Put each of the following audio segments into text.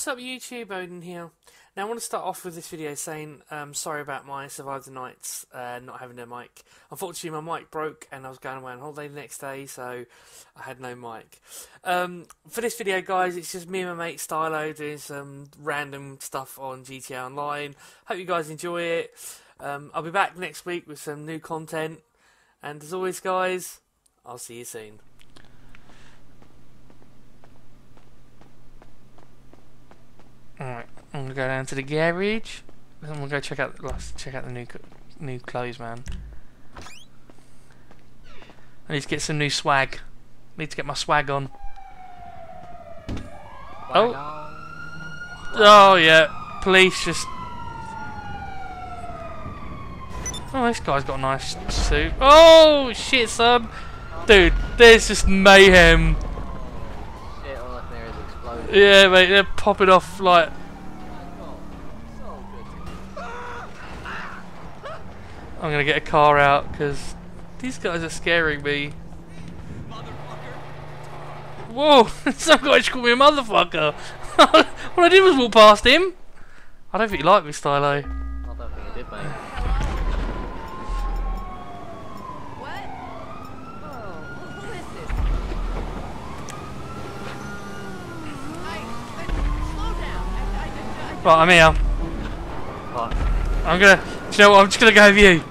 what's up YouTube, Odin here. Now I want to start off with this video saying um, sorry about my Survive the Nights uh, not having a mic. Unfortunately my mic broke and I was going away on holiday the next day so I had no mic. Um, for this video guys it's just me and my mate Stylo doing some random stuff on GTA Online. Hope you guys enjoy it. Um, I'll be back next week with some new content and as always guys, I'll see you soon. Alright, I'm gonna go down to the garage. I'm gonna go check out let's check out the new new clothes, man. I need to get some new swag. Need to get my swag on. Oh. Oh yeah, police just. Oh, this guy's got a nice suit. Oh shit, son, dude, there's just mayhem. Shit, all I hear is explosion. Yeah, mate, they're popping off like. I'm gonna get a car out because these guys are scaring me. Whoa! Some guy just called me a motherfucker. All I did was walk past him. I don't think he liked me, Stylo. I don't think it did, mate. What? Oh, who is this? I, I slow down. I, I, I, Right, I'm here. What? I'm gonna. Do you know what? I'm just gonna go with you.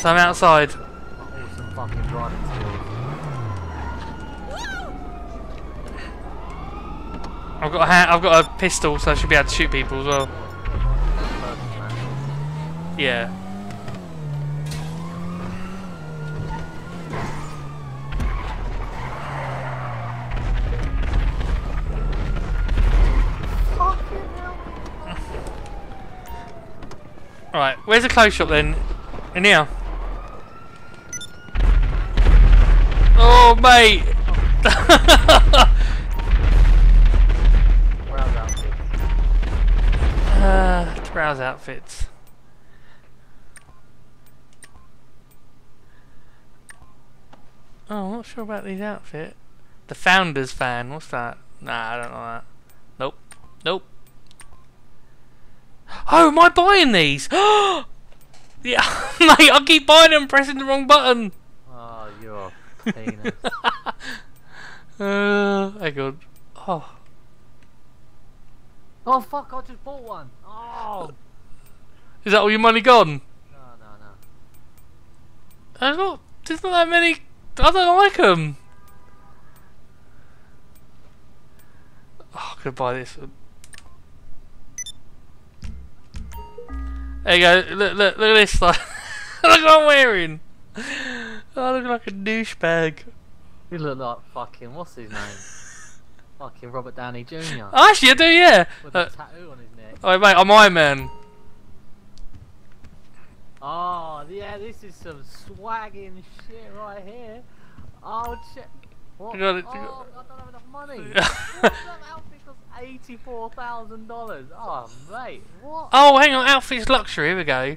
So I'm outside. I've got a ha I've got a pistol, so I should be able to shoot people as well. Yeah. Right, where's the clothes shop then? In here. Mate! Browse outfit. uh, to browse outfits. Oh, I'm not sure about these outfit. The Founders fan, what's that? Nah, I don't know that. Nope. Nope. Oh, am I buying these? yeah, mate, I keep buying them, pressing the wrong button. Oh, you're a penis. Uh, hang on. Oh, oh fuck, I just bought one. Oh! is that all your money gone? No, no, no. There's not, there's not that many. I don't like them. Oh, I could buy this one. There you go. Look, look, look at this. Like, look what I'm wearing. Oh, I look like a douchebag. You look like fucking, what's his name? fucking Robert Downey Jr. Oh, actually, I do, yeah. With Uh, a tattoo on his neck. oh, mate, I'm Iron Man. Oh, yeah, this is some swagging shit right here. Oh, shit. What? You got it, oh, got- I don't have enough money. That outfit costs $84,000. Oh, mate. What? Oh, hang on. Outfits luxury. Here we go.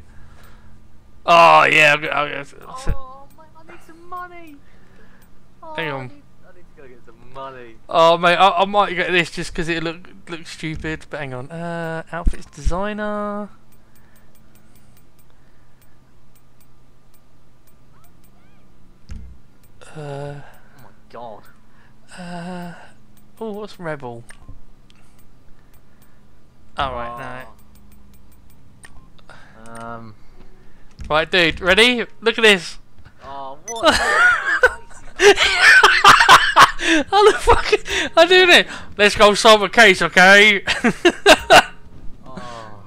Oh, yeah. I'll go- I'll Oh, mate, I need some money. Oh, Hang I on. need, I need to go get some money. Oh mate, I, I might get this just because it look looks stupid. But hang on, uh, outfits designer. Uh, Oh, my God. uh, oh, what's rebel? All right, Oh. Um. no, right, dude, ready? Look at this. How the fuck? I'm doing it. Let's go solve a case, okay? oh.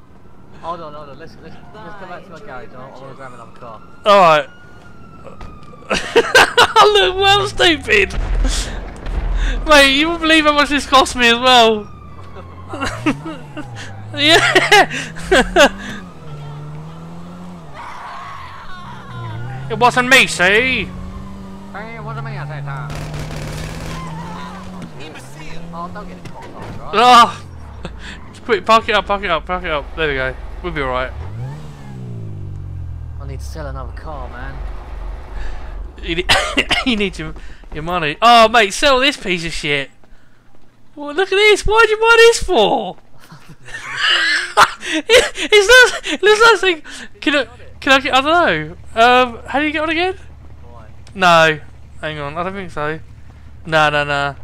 Hold on, hold on. Let's, let's, let's go back to my garage. I, I want to grab another car. All right. I look well stupid. Mate, you won't believe how much this cost me as well. yeah. It wasn't me, see? Hey, what am I at that Oh, don't get it. Oh. Ah. Quick, park it up, park it up, park it up. There we go. We'll be alright. I need to sell another car, man. You need, you need your, your money. Oh, mate, sell this piece of shit. Well, look at this. Why'd you buy this for? it, it's not. It looks like. Can I? Can I get? I don't know. Um, how do you get on again? Why? No. Hang on. I don't think so. No, no, no.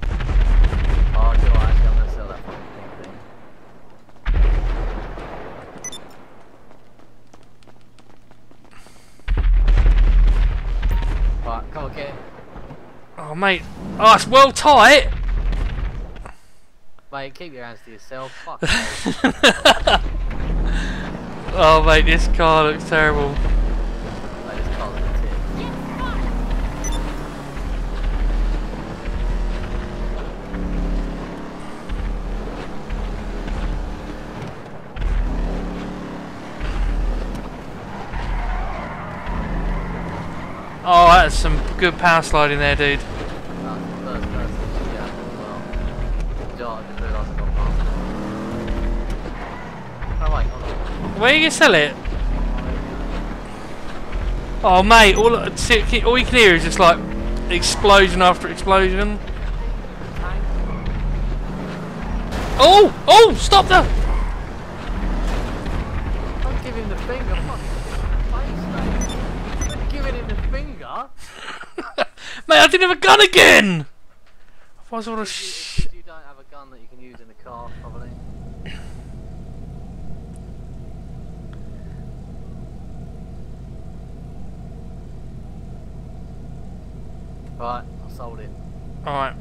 Oh, do I actually? I'm gonna sell that thing. Right, come on, kid. Oh, mate. Oh, it's well tight. Mate, keep your hands to yourself. Fuck. oh, mate, this car looks terrible. Oh, that's some good power sliding there, dude. That's the first person as well. Just realised I got past it. Oh wait, hold on. Where are you sell it? Oh, mate, all see, all you can hear is just like explosion after explosion. Oh, oh, stop the. Don't give him the finger, fuck. Face, mate. Don't give him the finger. Mate, I didn't have a gun again. Why was all the Because sh? you, because you don't have a gun that you can use in the car, probably. Right, I sold it. All right.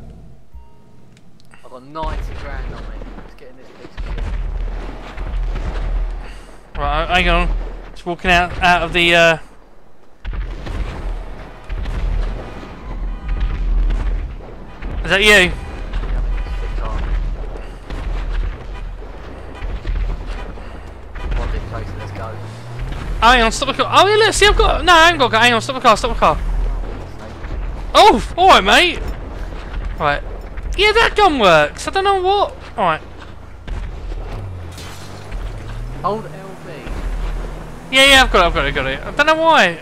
I've got 90 grand on me. Just getting this piece of shit. Right, hang on. Just walking out out of the. Uh... Is that you? Yeah, I think a car. One big place, let's go. Oh, hang on, stop the car. Oh, yeah, look, see, I've got. No, I haven't got a car. Hang on, stop the car, stop the car. Oh, alright, mate. Right. Yeah, that gun works. I don't know what. Alright. Hold LB. Yeah, yeah, I've got it, I've got it, I've got it. I don't know why.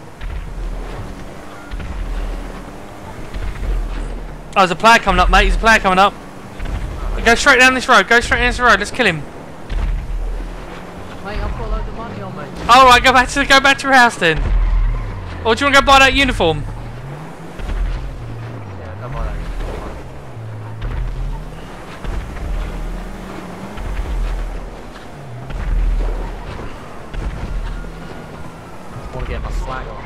Oh, there's a player coming up, mate. There's a player coming up. Go straight down this road. Go straight down this road. Let's kill him. Mate, I've got loads of money on me. All right, go back to go back to your house then. Or do you want to go buy that uniform? Want to get my swag on.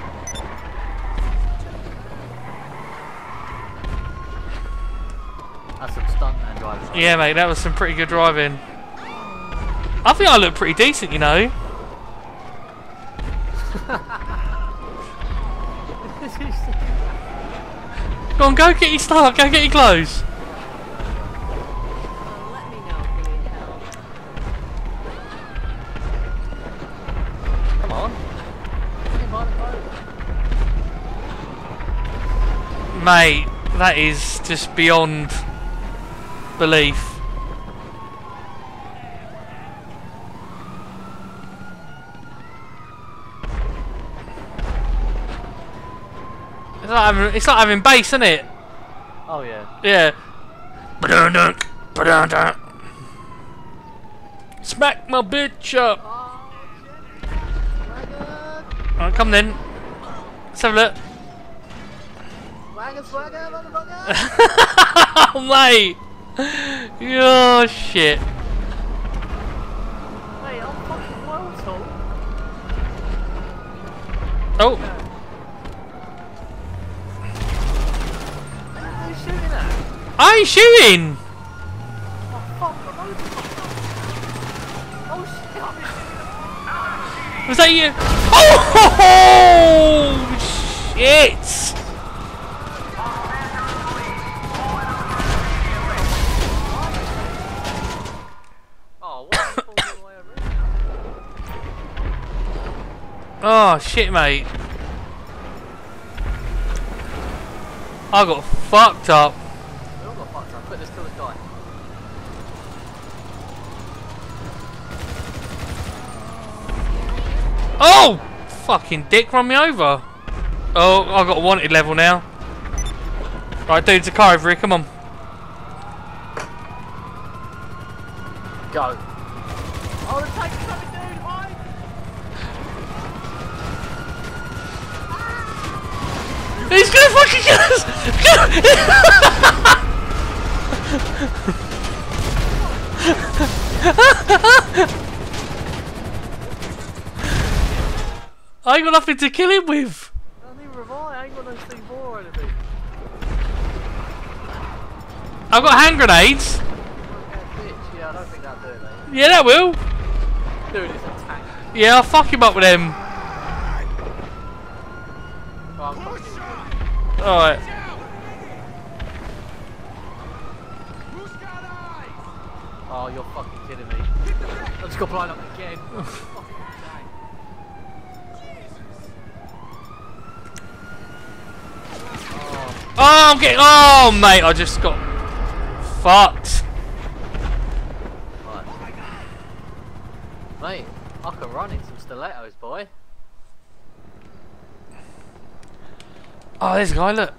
That's some stuntman driving. Yeah, mate. That was some pretty good driving. I think I look pretty decent, you know. Go on, go get your stuff. Go get your clothes. Mate, that is just beyond belief. It's like having, it's like having bass, isn't it? Oh yeah. Yeah. Smack my bitch up. Alright, come then. Let's have a look. Swagger, motherfucker! oh, mate. Oh, shit. Mate, I'm fucking world tall. Oh, are you shooting at? I ain't shooting. Oh fuck, the road is fucked up. Oh shit, I'm shooting Was that you? Oh, Oh, shit, mate. I got fucked up. We all got fucked up. Quick, let's kill this guy. Oh! Fucking dick, run me over. Oh, I've got a wanted level now. Right, dude, there's a car over here, come on. Go. Oh, the tank's coming, dude! Hi! He's gonna fucking kill us! I ain't got nothing to kill him with. I need revive. I ain't got no C4 or anything. I've got hand grenades. Yeah, I don't think that'll do it, mate. Yeah, that will. Dude, a tank. Yeah, I'll fuck him up with them. Oh, I'm coming to you. Alright. Oh, you're fucking kidding me. Just got blown up again. Oh, fucking. Oh, I'm getting. Oh, mate, I just got fucked. Right. Mate, I can run in some stilettos, boy. Oh, there's a guy, look.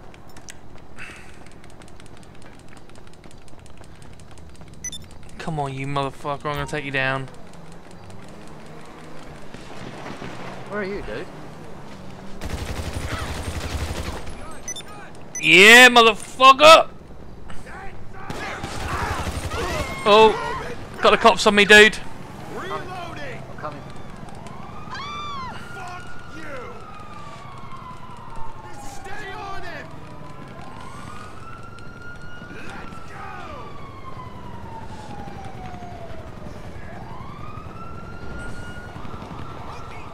Come on, you motherfucker, I'm gonna take you down. Where are you, dude? Yeah, motherfucker! Oh, got the cops on me, dude. I'm coming.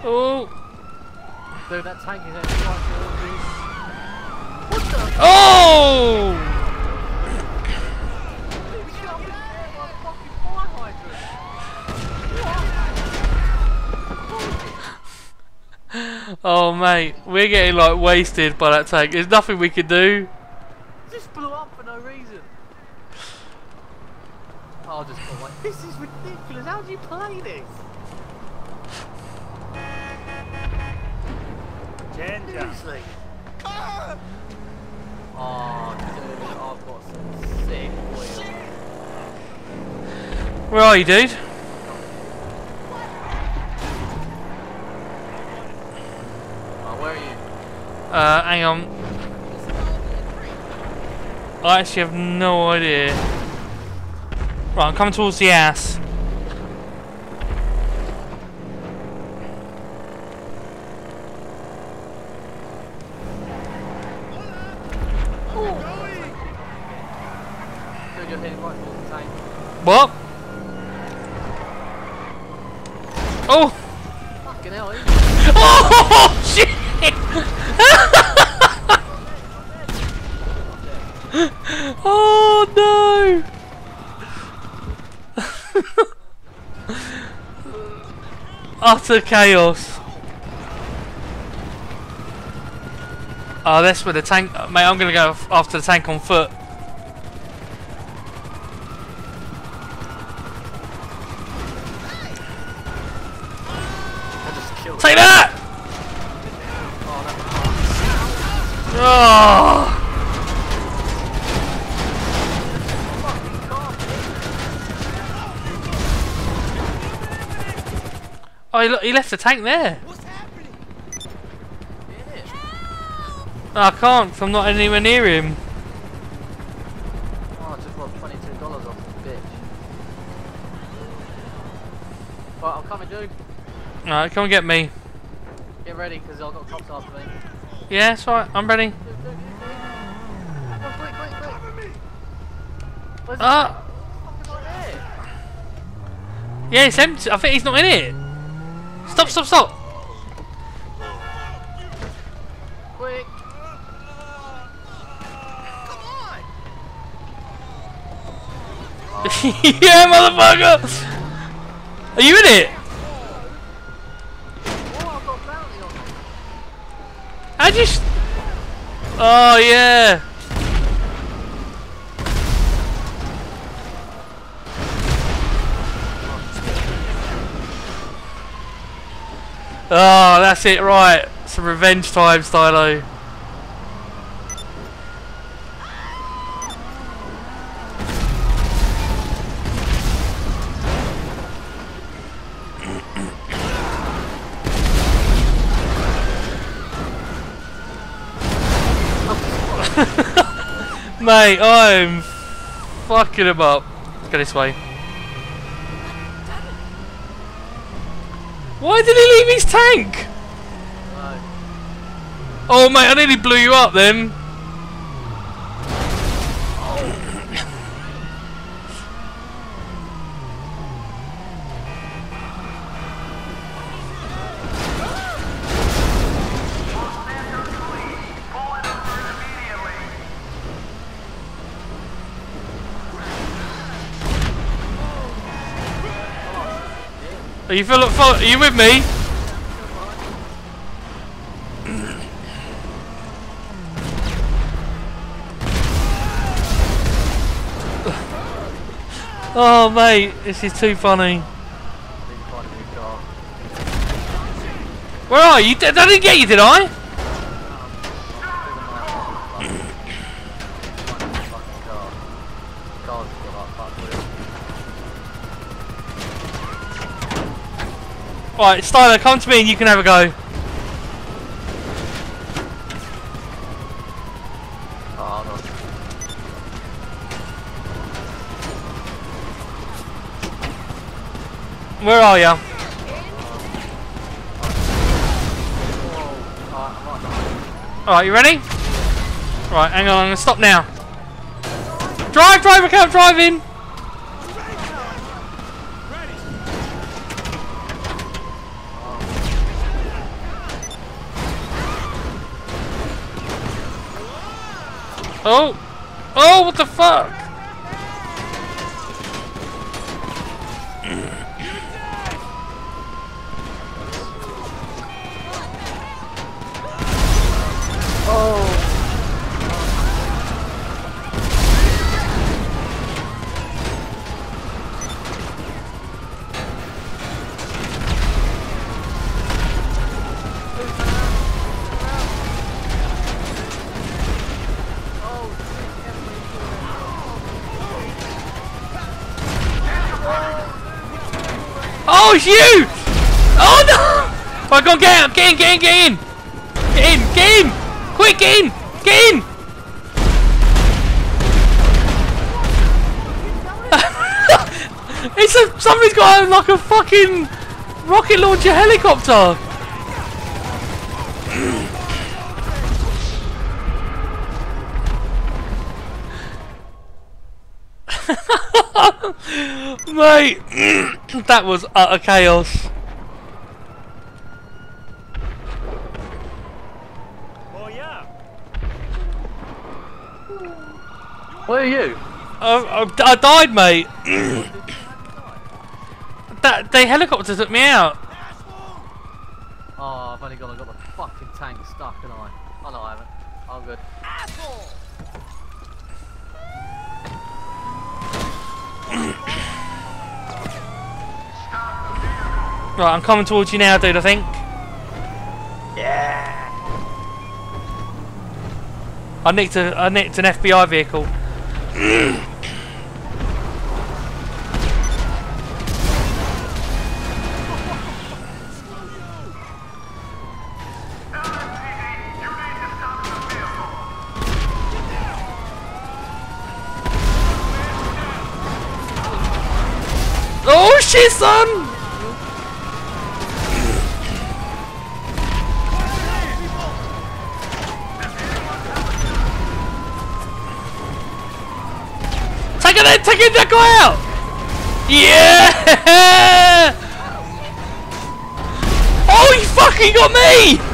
Oh, Dude, that tank is only twice the dude. What the? oh! We shot me dead by a fucking fire hydrant. Oh, mate, we're getting like wasted by that tank. There's nothing we can do. Just blew up for no reason. I'll just go away. This is ridiculous. How do you play this? Dude. Where are you, dude? Where are you? Uh, hang on. I actually have no idea. Right, I'm coming towards the ass. Tank. What? Oh! Fucking hell, Oh shit! oh no! Utter chaos. Oh, that's where the tank. Mate, I'm gonna go after the tank on foot. I just killed Take that! Oh, that Oh! Oh, he, he left the tank there. No, I can't, 'cause I'm not anywhere near him. Oh, I just robbed $22 off the bitch. Right, I'm coming, dude. Alright, come and get me. Get ready, because I've got cops after me. Yeah, it's alright, I'm ready. Dude, dude, dude, dude. Go, quick, quick, quick. Where's the Ah! tank? Fucking right there. Yeah, it's empty. I think he's not in it. Stop, stop, stop. Quick. yeah, motherfucker! Are you in it? I just. Oh, yeah. Oh, that's it, right. Some revenge time, Stylo. Mate, I'm fucking him up. Let's go this way. Why did he leave his tank? No. Oh mate, I nearly blew you up then. Are you follow, follow, Are you with me? Oh mate, this is too funny. Where are you? I didn't get you, did I? Find a new fucking car. Car's got like fuck wheels. Right, Stylo, come to me and you can have a go. Where are you? Alright, you ready? Right, hang on, I'm gonna stop now. Drive, driver, I can't Oh! Oh, what the fuck? It's you! Oh no! Right, go on, get out! Get in, get in, get in! Get in, get in! Quick, get in! Get in! it's a, somebody's got like a fucking rocket launcher helicopter! Mate, that was utter chaos. Oh yeah. Where are you? Um, um, I, I, I died, mate. that the helicopter took me out. Oh, I've only got, I got the fucking tank stuck, and I. Oh no, I haven't. I'm good. Right, I'm coming towards you now, dude. I think. Yeah. I nicked a, I nicked an FBI vehicle. Oh shit, son! Take it guy out! Yeah! Oh, he fucking got me!